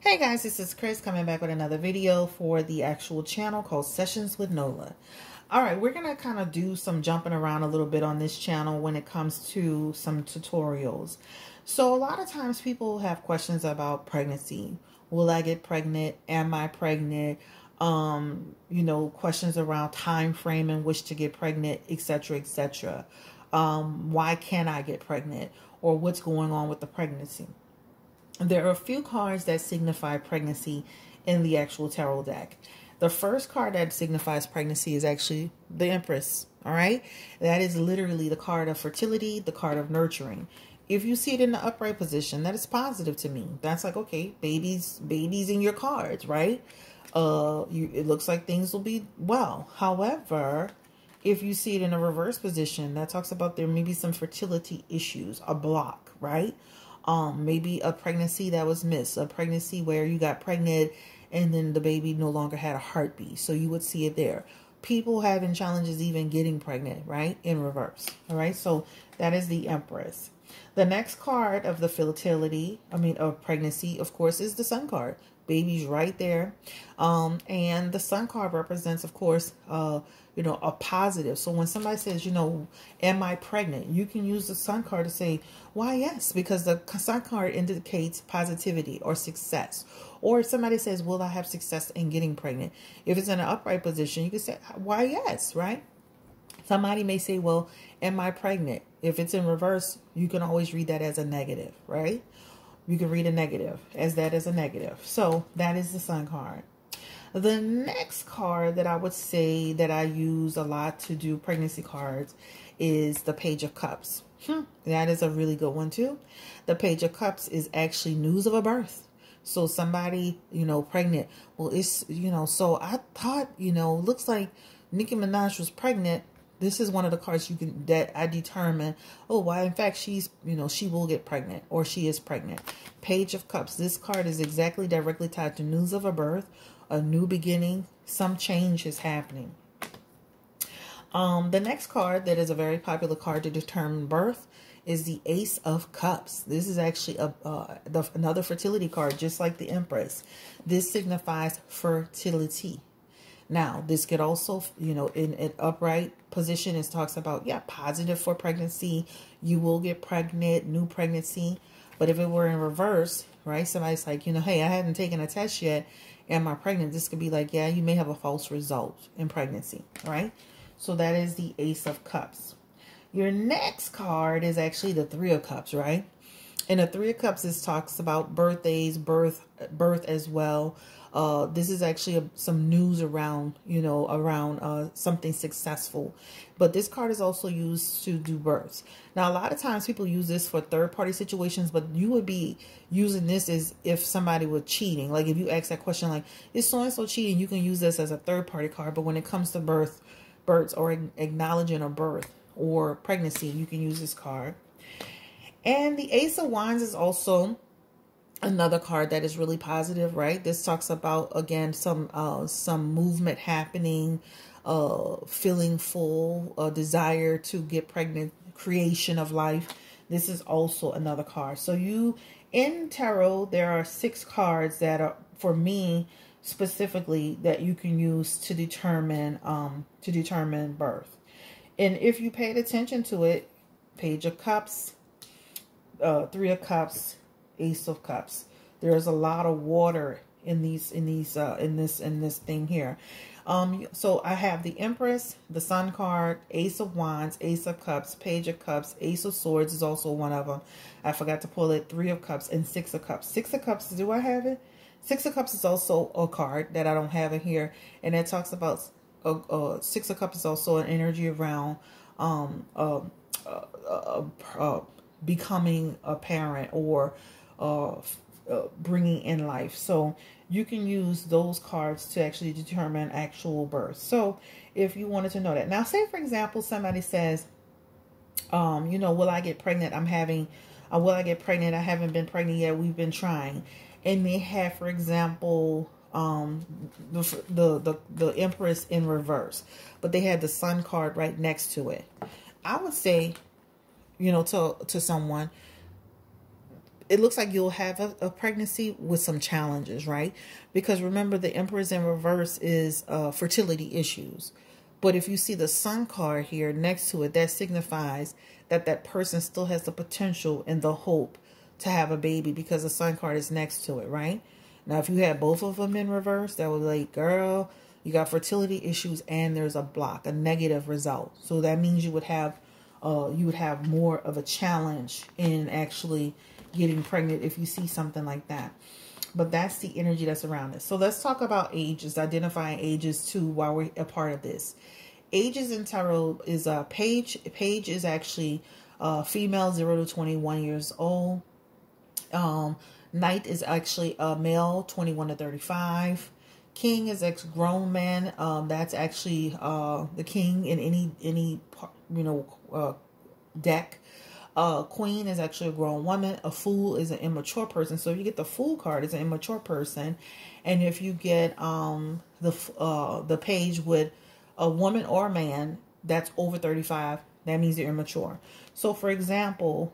Hey guys, this is Chris coming back with another video for the actual channel called Sessions with Nola. All right, we're going to kind of do some jumping around a little bit on this channel when it comes to some tutorials. So a lot of times people have questions about pregnancy. Will I get pregnant? Am I pregnant? Um, you know, questions around time frame and which to get pregnant, etc., etc. Um, why can't I get pregnant? Or what's going on with the pregnancy? There are a few cards that signify pregnancy in the actual tarot deck. The first card that signifies pregnancy is actually the Empress. All right. That is literally the card of fertility, the card of nurturing. If you see it in the upright position, that is positive to me. That's like, okay, babies, babies in your cards, right? Uh, you, it looks like things will be well. However, if you see it in a reverse position, that talks about there may be some fertility issues, a block, right? Um, maybe a pregnancy that was missed, a pregnancy where you got pregnant and then the baby no longer had a heartbeat. So you would see it there. People having challenges even getting pregnant, right? In reverse. All right. So that is the Empress. The next card of the fertility, I mean, of pregnancy, of course, is the Sun card. Baby's right there. Um, and the Sun card represents, of course, uh, you know, a positive. So when somebody says, you know, am I pregnant? You can use the sun card to say, why, yes, because the sun card indicates positivity or success. Or if somebody says, will I have success in getting pregnant? If it's in an upright position, you can say, why, yes, right? Somebody may say, well, am I pregnant? If it's in reverse, you can always read that as a negative, right? You can read a negative as that is a negative. So that is the sun card. The next card that I would say that I use a lot to do pregnancy cards is the Page of Cups. Hmm, that is a really good one too. The Page of Cups is actually news of a birth. So somebody, you know, pregnant. Well, it's, you know, so I thought, you know, looks like Nicki Minaj was pregnant. This is one of the cards you can, that I determine, oh, why, in fact, she's, you know, she will get pregnant or she is pregnant. Page of Cups. This card is exactly directly tied to news of a birth a new beginning, some change is happening. Um, the next card that is a very popular card to determine birth is the Ace of Cups. This is actually a uh, the, another fertility card, just like the Empress. This signifies fertility. Now, this could also, you know, in an upright position, it talks about, yeah, positive for pregnancy. You will get pregnant, new pregnancy. But if it were in reverse, right, somebody's like, you know, hey, I haven't taken a test yet am I pregnant? This could be like, yeah, you may have a false result in pregnancy, right? So that is the Ace of Cups. Your next card is actually the Three of Cups, right? And the Three of Cups is talks about birthdays, birth, birth as well. Uh, this is actually a, some news around, you know, around uh, something successful. But this card is also used to do births. Now, a lot of times people use this for third-party situations, but you would be using this as if somebody were cheating. Like if you ask that question, like, is so-and-so cheating? You can use this as a third-party card. But when it comes to birth, births or acknowledging a birth or pregnancy, you can use this card. And the Ace of Wands is also another card that is really positive, right? This talks about, again, some uh, some movement happening, uh, feeling full, a desire to get pregnant, creation of life. This is also another card. So you, in tarot, there are six cards that are, for me, specifically, that you can use to determine, um, to determine birth. And if you paid attention to it, Page of Cups, uh, Three of Cups, Ace of Cups. There's a lot of water in these in these uh, in this in this thing here. Um, so I have the Empress, the Sun card, Ace of Wands, Ace of Cups, Page of Cups, Ace of Swords is also one of them. I forgot to pull it, Three of Cups, and Six of Cups. Six of Cups, do I have it? Six of Cups is also a card that I don't have in here, and it talks about uh, uh, Six of Cups is also an energy around um, uh, becoming a parent or uh, uh, bringing in life. So you can use those cards to actually determine actual birth. So if you wanted to know that. Now, say, for example, somebody says, um, you know, will I get pregnant? I'm having, uh, will I get pregnant? I haven't been pregnant yet. We've been trying. And they have, for example, um, the, the, the, the Empress in reverse. But they had the Sun card right next to it. I would say, you know, to, to someone, it looks like you'll have a, a, pregnancy with some challenges, right? Because remember, the Emperor's in reverse is uh, fertility issues. But if you see the Sun card here next to it, that signifies that that person still has the potential and the hope to have a baby because the Sun card is next to it, right? Now, if you had both of them in reverse, that would be like, girl, you got fertility issues and there's a block, a negative result. So that means you would have, uh, you would have more of a challenge in actually getting pregnant if you see something like that. But that's the energy that's around it. So let's talk about ages, identifying ages too while we're a part of this. Ages in tarot is a page. Page is actually uh, female 0 to 21 years old. Um, Knight is actually a male 21 to 35. King is ex grown man. Um, that's actually uh, the king in any any you know uh, deck. Uh, queen is actually a grown woman. A fool is an immature person. So if you get the fool card, it's an immature person, and if you get um the uh the page with a woman or a man that's over thirty five, that means they're immature. So for example,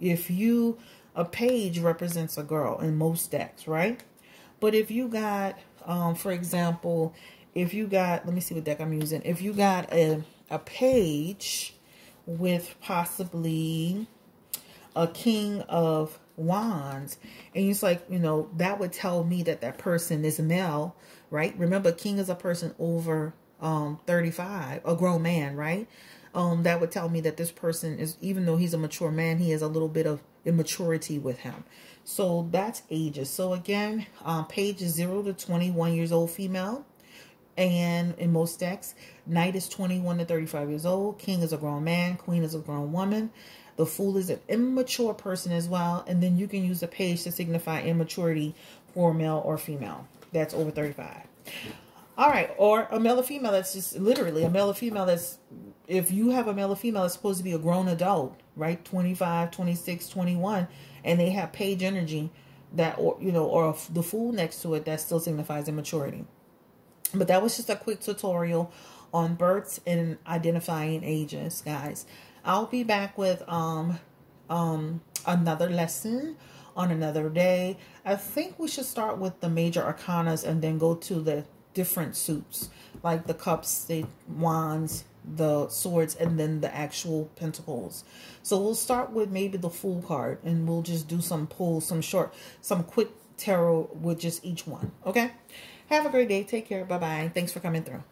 if you a page represents a girl in most decks, right? But if you got um, for example, if you got, let me see what deck I'm using. If you got a, a page with possibly a king of wands and it's like you know that would tell me that that person is male right remember king is a person over um 35 a grown man right um that would tell me that this person is even though he's a mature man he has a little bit of immaturity with him so that's ages. So again, um, page is 0 to 21 years old female. And in most decks, knight is 21 to 35 years old. King is a grown man. Queen is a grown woman. The fool is an immature person as well. And then you can use the page to signify immaturity for male or female. That's over 35. All right. Or a male or female that's just literally a male or female that's, if you have a male or female it's supposed to be a grown adult, right? 25, 26, 21 and they have page energy that or you know or the fool next to it that still signifies immaturity. But that was just a quick tutorial on births and identifying ages guys. I'll be back with um um another lesson on another day. I think we should start with the major arcanas and then go to the different suits like the cups the wands the swords and then the actual pentacles. So we'll start with maybe the Fool card and we'll just do some pulls, some short, some quick tarot with just each one. Okay? Have a great day. Take care. Bye-bye. Thanks for coming through.